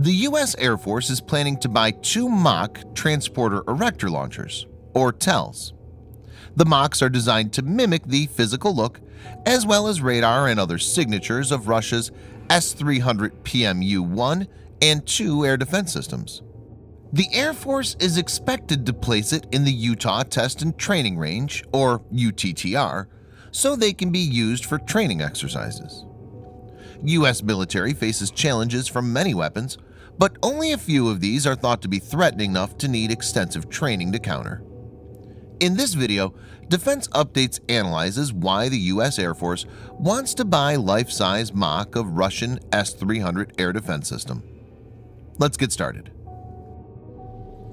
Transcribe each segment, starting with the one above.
The U.S. Air Force is planning to buy two mock Transporter Erector Launchers, or TELs. The mocks are designed to mimic the physical look as well as radar and other signatures of Russia's S-300 PMU-1 and 2 air defense systems. The Air Force is expected to place it in the Utah Test and Training Range, or UTTR, so they can be used for training exercises. U.S. military faces challenges from many weapons, but only a few of these are thought to be threatening enough to need extensive training to counter. In this video, Defense Updates analyzes why the U.S. Air Force wants to buy life-size mock of Russian S-300 air defense system. Let's get started.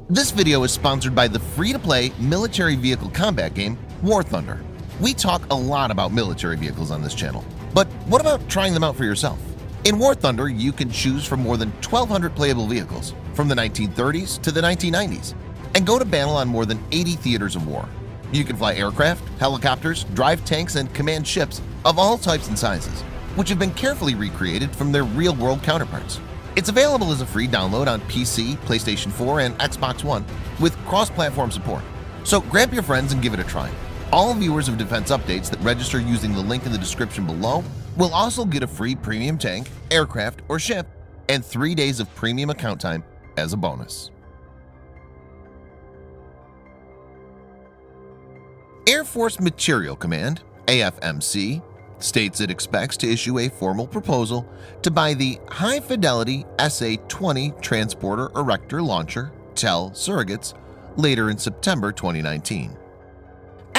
This video is sponsored by the free-to-play military vehicle combat game War Thunder. We talk a lot about military vehicles on this channel, but what about trying them out for yourself? In War Thunder, you can choose from more than 1,200 playable vehicles from the 1930s to the 1990s and go to battle on more than 80 theaters of war. You can fly aircraft, helicopters, drive tanks, and command ships of all types and sizes, which have been carefully recreated from their real-world counterparts. It's available as a free download on PC, PlayStation 4, and Xbox One with cross-platform support. So grab your friends and give it a try. All viewers of Defense Updates that register using the link in the description below will also get a free premium tank, aircraft, or ship and three days of premium account time as a bonus. Air Force Materiel Command AFMC states it expects to issue a formal proposal to buy the high-fidelity SA-20 Transporter Erector Launcher TEL surrogates later in September 2019.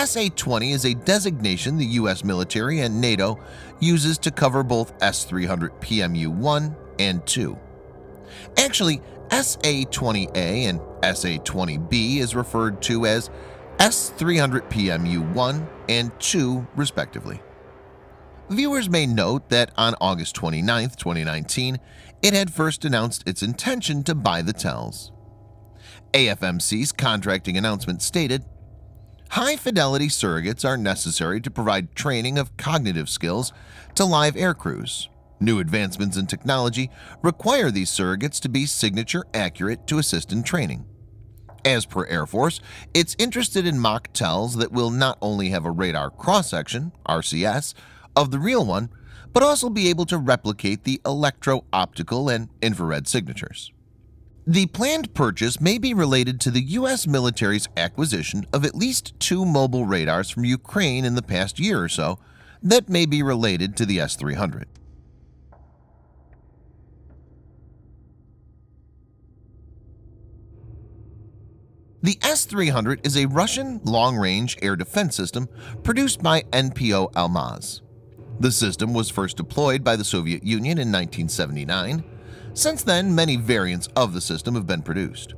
SA-20 is a designation the U.S. military and NATO uses to cover both S-300 PMU-1 and 2. Actually, SA-20A and SA-20B is referred to as S-300 PMU-1 and 2 respectively. Viewers may note that on August 29, 2019, it had first announced its intention to buy the TELs. AFMC's contracting announcement stated, High-fidelity surrogates are necessary to provide training of cognitive skills to live air crews. New advancements in technology require these surrogates to be signature accurate to assist in training. As per Air Force, it's interested in mock-tels that will not only have a radar cross-section RCS, of the real one, but also be able to replicate the electro-optical and infrared signatures. The planned purchase may be related to the U.S. military's acquisition of at least two mobile radars from Ukraine in the past year or so that may be related to the S-300. The S-300 is a Russian long-range air defense system produced by NPO Almaz. The system was first deployed by the Soviet Union in 1979 since then, many variants of the system have been produced.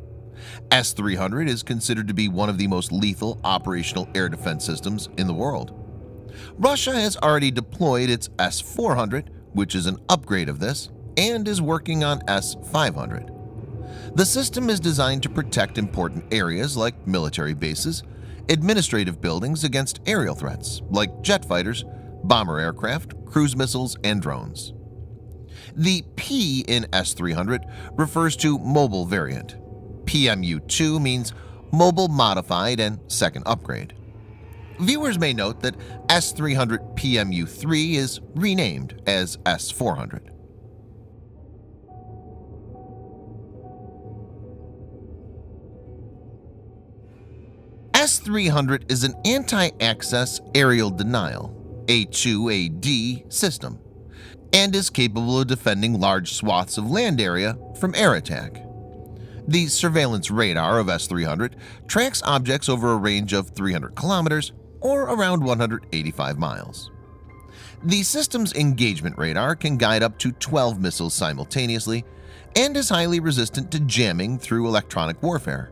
S-300 is considered to be one of the most lethal operational air defense systems in the world. Russia has already deployed its S-400, which is an upgrade of this, and is working on S-500. The system is designed to protect important areas like military bases, administrative buildings against aerial threats like jet fighters, bomber aircraft, cruise missiles, and drones. The P in S300 refers to mobile variant. PMU2 means mobile modified and second upgrade. Viewers may note that S300 PMU3 is renamed as S400. S300 is an anti-access aerial denial A2AD system and is capable of defending large swaths of land area from air attack. The surveillance radar of S-300 tracks objects over a range of 300 kilometers or around 185 miles. The system's engagement radar can guide up to 12 missiles simultaneously and is highly resistant to jamming through electronic warfare.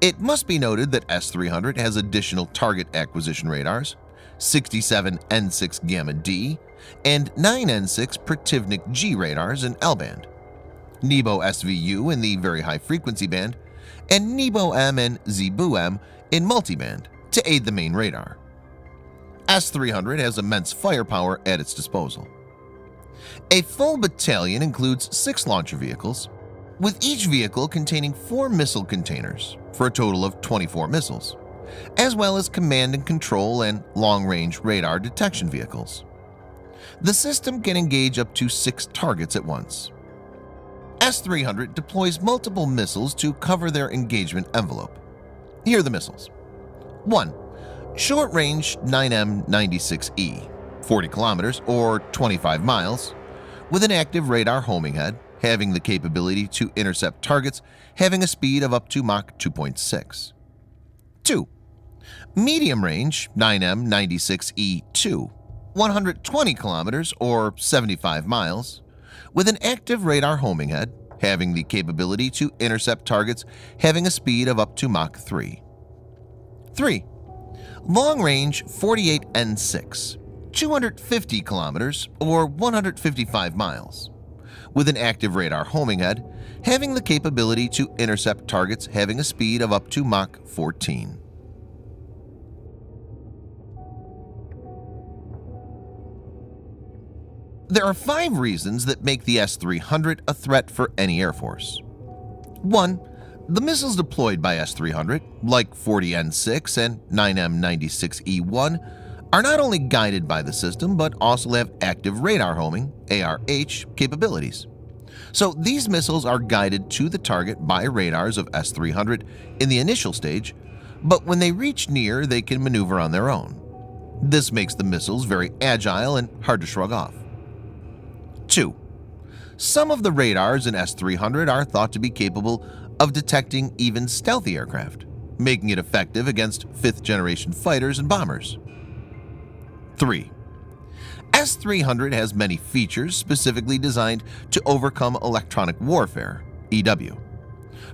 It must be noted that S-300 has additional target acquisition radars, 67 N6 Gamma D, and 9N6 Protivnik G radars in L-band, Nebo SVU in the very high frequency band, and Nebo M and Zibu M in multiband to aid the main radar. S-300 has immense firepower at its disposal. A full battalion includes six launcher vehicles, with each vehicle containing four missile containers for a total of 24 missiles, as well as command and control and long-range radar detection vehicles. The system can engage up to six targets at once. S-300 deploys multiple missiles to cover their engagement envelope. Here are the missiles. 1. Short-range 9M96E, 40 kilometers or 25 miles, with an active radar homing head, having the capability to intercept targets having a speed of up to Mach 2.6. 2. Medium range 9M96E2, 120 kilometers or 75 miles, with an active radar homing head, having the capability to intercept targets having a speed of up to Mach 3. 3. Long range 48N6, 250 kilometers or 155 miles, with an active radar homing head, having the capability to intercept targets having a speed of up to Mach 14. There are five reasons that make the S-300 a threat for any Air Force. 1. The missiles deployed by S-300, like 40N6 and 9M96E1, are not only guided by the system but also have active radar homing ARH capabilities. So these missiles are guided to the target by radars of S-300 in the initial stage, but when they reach near they can maneuver on their own. This makes the missiles very agile and hard to shrug off. 2. Some of the radars in S-300 are thought to be capable of detecting even stealthy aircraft, making it effective against fifth-generation fighters and bombers. 3. S-300 has many features specifically designed to overcome electronic warfare EW.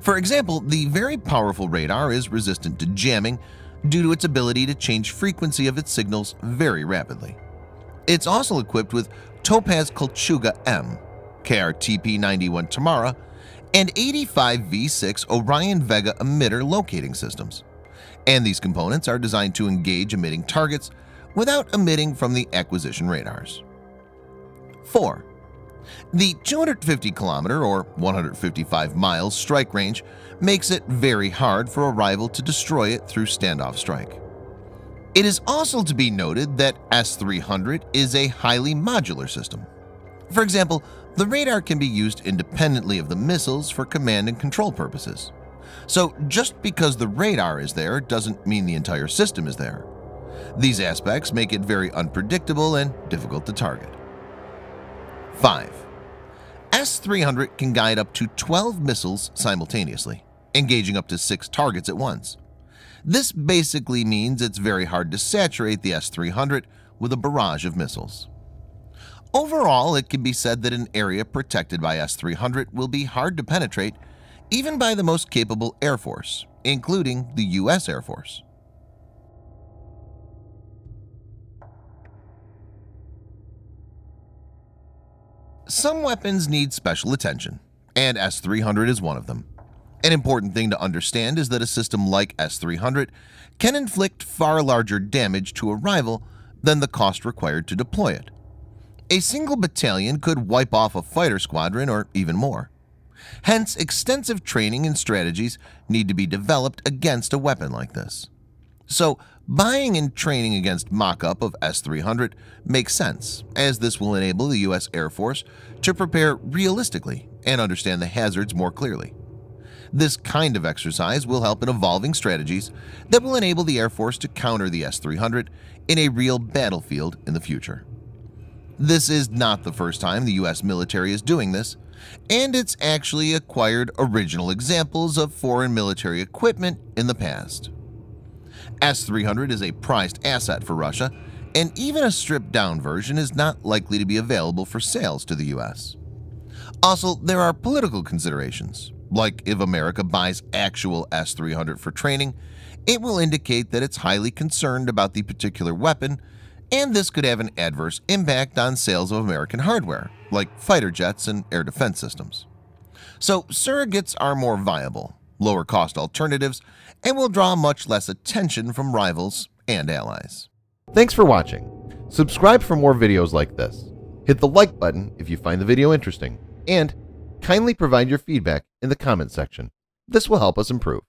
For example, the very powerful radar is resistant to jamming due to its ability to change frequency of its signals very rapidly. It's also equipped with Topaz Kolchuga M, KRTP-91 Tamara, and 85 V6 Orion Vega emitter locating systems. And these components are designed to engage emitting targets without emitting from the acquisition radars. 4. The 250 kilometer or 155 miles strike range makes it very hard for a rival to destroy it through standoff strike. It is also to be noted that S-300 is a highly modular system. For example, the radar can be used independently of the missiles for command and control purposes. So just because the radar is there doesn't mean the entire system is there. These aspects make it very unpredictable and difficult to target. 5. S-300 can guide up to 12 missiles simultaneously, engaging up to 6 targets at once. This basically means it's very hard to saturate the S-300 with a barrage of missiles. Overall, it can be said that an area protected by S-300 will be hard to penetrate even by the most capable Air Force, including the U.S. Air Force. Some weapons need special attention, and S-300 is one of them. An important thing to understand is that a system like S-300 can inflict far larger damage to a rival than the cost required to deploy it. A single battalion could wipe off a fighter squadron or even more. Hence, extensive training and strategies need to be developed against a weapon like this. So, buying and training against mock-up of S-300 makes sense, as this will enable the U.S. Air Force to prepare realistically and understand the hazards more clearly. This kind of exercise will help in evolving strategies that will enable the Air Force to counter the S-300 in a real battlefield in the future. This is not the first time the U.S. military is doing this, and it's actually acquired original examples of foreign military equipment in the past. S-300 is a prized asset for Russia, and even a stripped-down version is not likely to be available for sales to the U.S. Also, there are political considerations like if America buys actual S-300 for training, it will indicate that it's highly concerned about the particular weapon, and this could have an adverse impact on sales of American hardware, like fighter jets and air defense systems. So surrogates are more viable, lower cost alternatives, and will draw much less attention from rivals and allies. Thanks for watching. Subscribe for more videos like this. Hit the like button if you find the video interesting, and kindly provide your feedback in the comment section. This will help us improve.